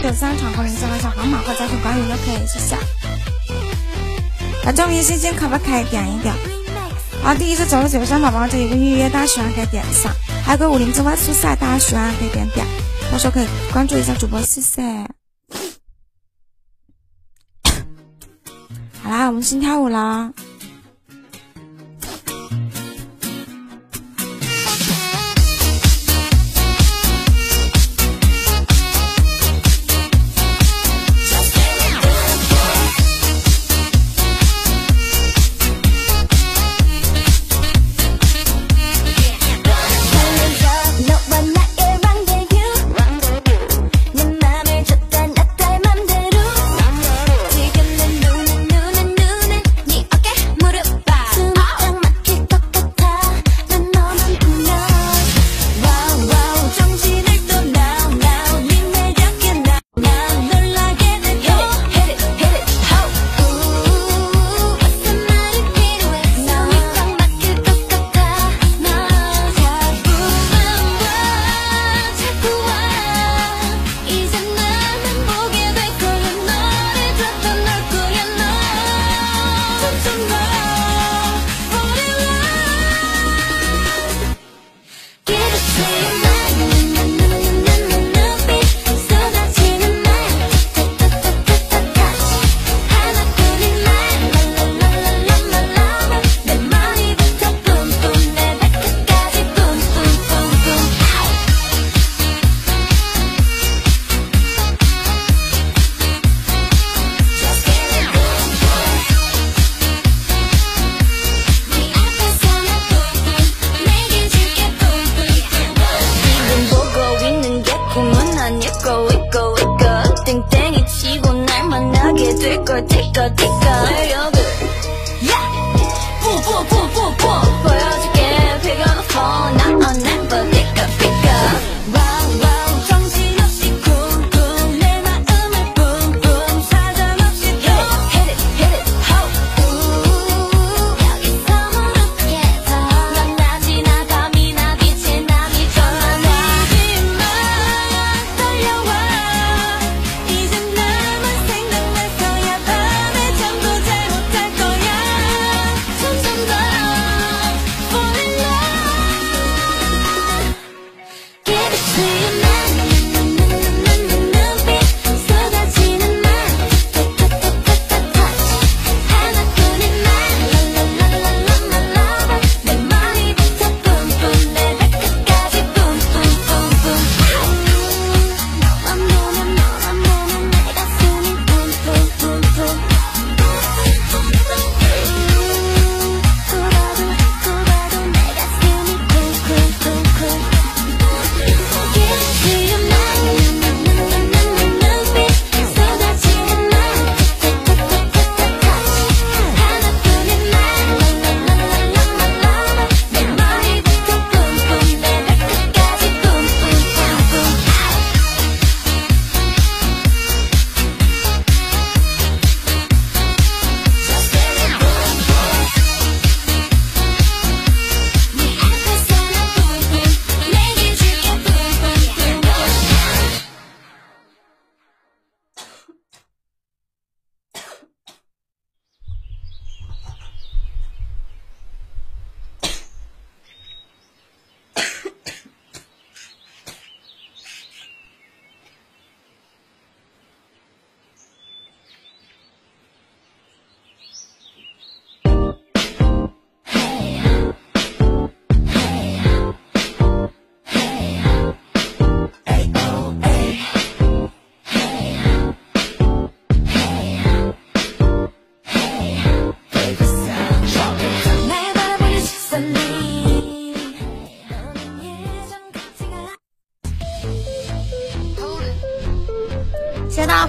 九三场口令加个小号码或加个关注都可以，谢谢。那这明星星可不可以点一点？好，第一次九十九三宝宝，这一个预约大家喜欢可以点一下，还有个武林之外出赛，大家喜欢可以点点，到时候可以关注一下主播，谢谢。好啦，我们先跳舞了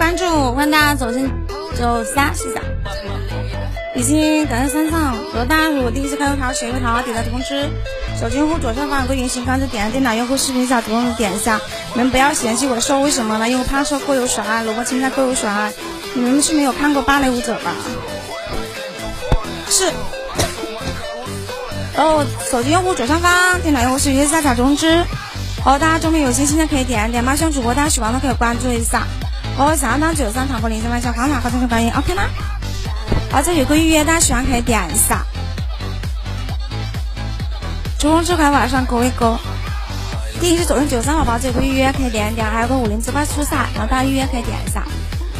关注。欢迎大家走进九三，谢谢。已经感谢三上，如果大家如果第一次开头条，选一个桃，点赞通知。手机用户左上方有个圆形，刚才点下电脑用户视频下主动点一下。你们不要嫌弃我瘦，为什么呢？因为怕说过有爽爱，萝卜青菜各有所爱。你们是没有看过芭蕾舞者吧？是。然后手机用户左上方，电脑用户视频下小通知。哦，大家周边有心，现在可以点一点。马上主播大家喜欢的可以关注一下。哦，下档九三糖果零食玩小花嘛，好长的观音，OK 吗？啊，这有个预约，大家喜欢可以点一下。朱红这块晚上勾一勾。第一是走成九三宝宝，这有个预约可以点一点，还有个五零直播初赛，然后大家预约可以点一下。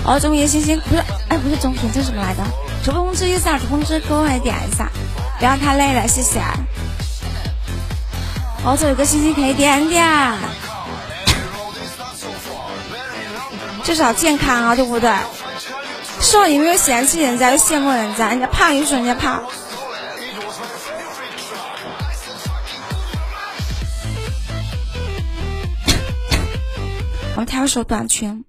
哦，中午星星不是，哎，不是中品，这是什么来着？直播通知一下，直播通知各位点一下，不要太累了，谢谢。哦，这有个星星可以点点，至少健康啊，对不对？瘦你没有嫌弃人家，又羡慕人家，人家胖又说人家胖。我们跳首短裙。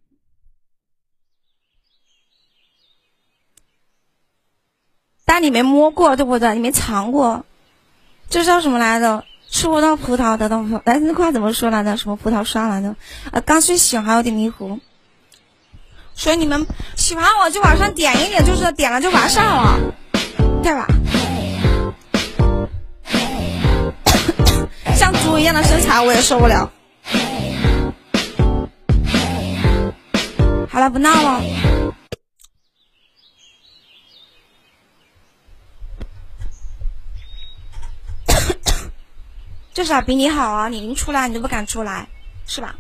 但你没摸过，对不对？你没尝过，这叫什么来着？吃不到葡萄得到葡萄，哎，那话怎么说来着？什么葡萄酸来着？啊，刚睡醒还有点迷糊。所以你们喜欢我就往上点一点，就是点了就完事了，对吧？像猪一样的身材我也受不了。好了，不闹了。至少比你好啊！你一出来你都不敢出来，是吧？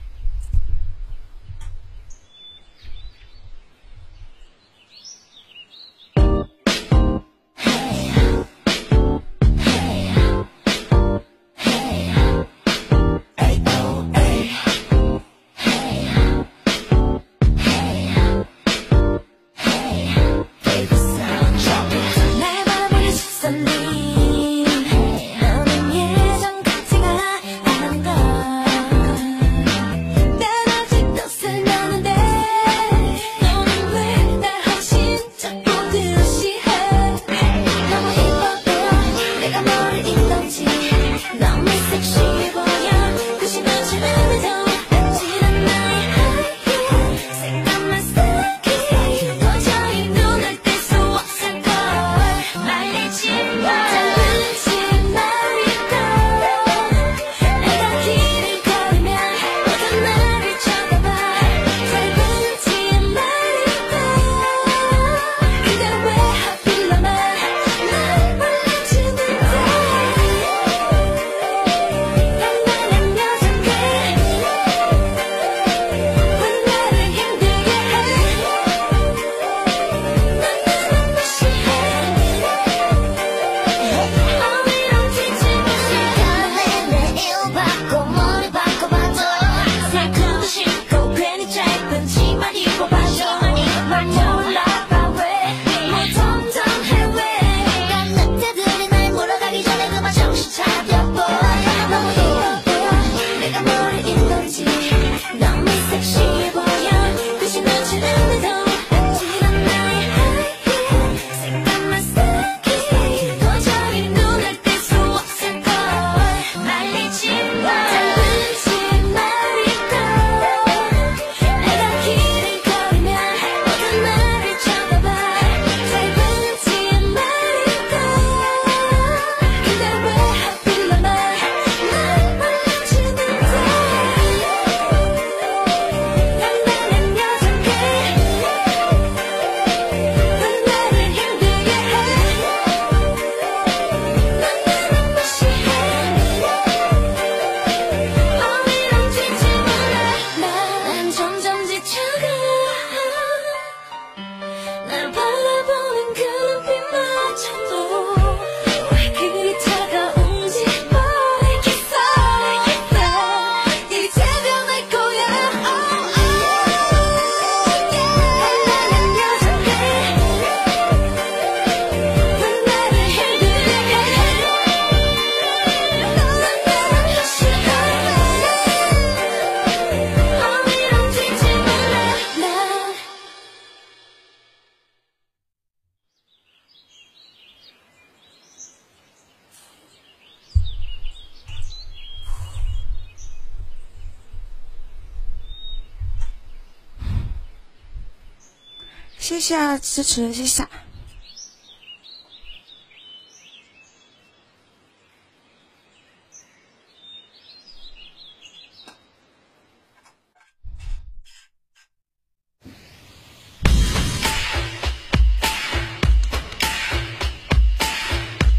谢谢支持，谢谢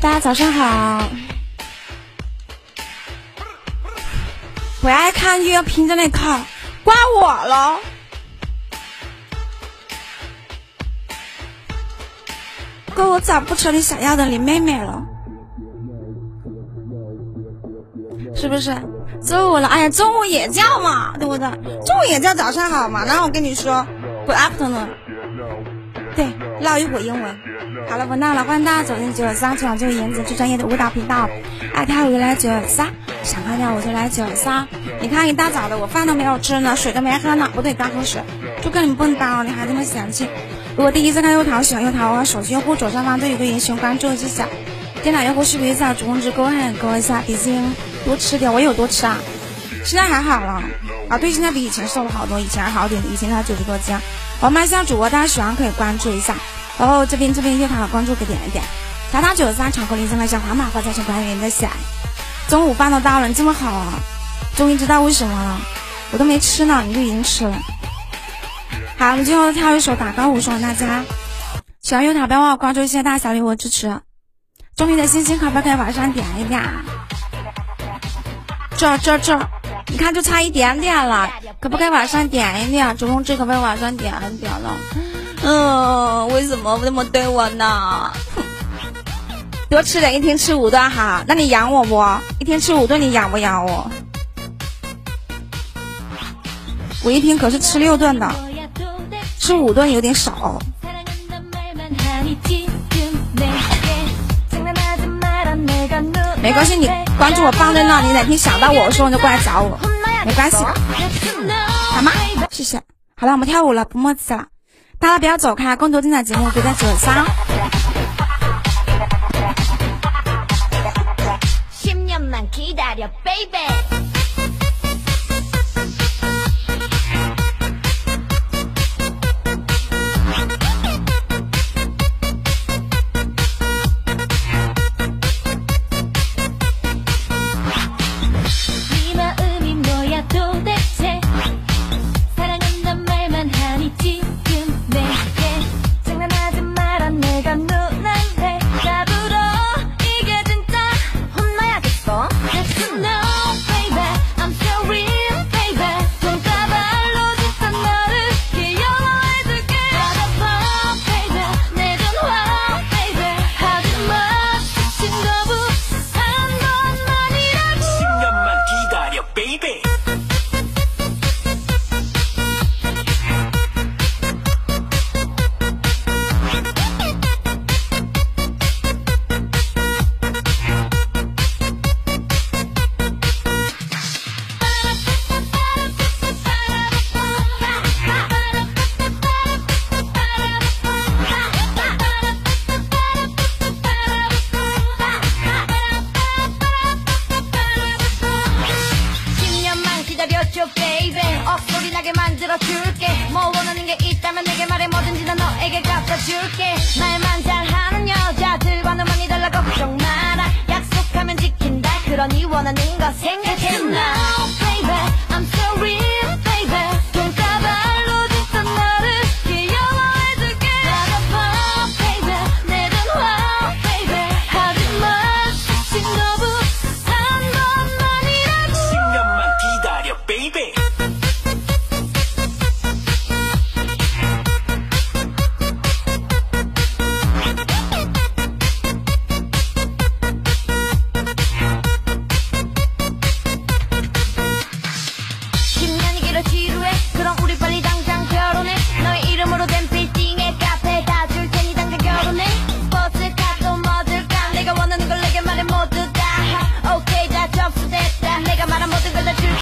大家。早上好，不爱看就要拼在那靠，怪我喽。哥，我咋不成你想要的林妹妹了？是不是？中午了，哎呀，中午也叫嘛，对不对？中午也叫早上好嘛。然后我跟你说，Good afternoon。对，唠一会英文。好了，不闹了，欢迎大家走进九三，这就是颜值最专业的舞蹈频道。爱跳舞就来九三，想快跳舞就来九三。你看一大早的，我饭都没有吃呢，水都没喝呢，不对，刚喝水，就跟你们蹦跶，你还这么嫌弃？如果第一次看油桃，喜欢油桃的话，手机用户左上方都有个圆形，关注一下。电脑用户视频下主攻值勾一勾一下，比心多吃点，我有多吃啊？现在还好了啊，对，现在比以前瘦了好多，以前还好点，以前才九十多斤。红麦下主播，大家喜欢可以关注一下。然后这边这边右卡关注给点一点，塔塔九十三抢口铃声的小黄马发财神官员的喜爱。中午饭都到了，你这么好啊？终于知道为什么了，我都没吃呢，你就已经吃了。好，我们最后跳一首打高舞，送给大家。喜欢右塔不要忘了关注一下大小礼物支持。中意的星星可不可以往上点一点？这这这，你看就差一点点了，可不可以往上点一点？主公值可不可以往上点一点了？嗯，为什么这么对我呢？多吃点，一天吃五顿哈。那你养我不？一天吃五顿，你养不养我？我一天可是吃六顿的，吃五顿有点少，没关系，你关注我放在那，你哪天想到我说你就过来找我，没关系，好吗？谢谢，好了，我们跳舞了，不墨迹了，大家不要走开，更多精彩节目就在九三。 거. 바꿔줄게. 말만 잘하는 여자들과 는 많이 달라 걱정 마라. 약속하면 지킨다. 그러니 원하는 거 생각해 나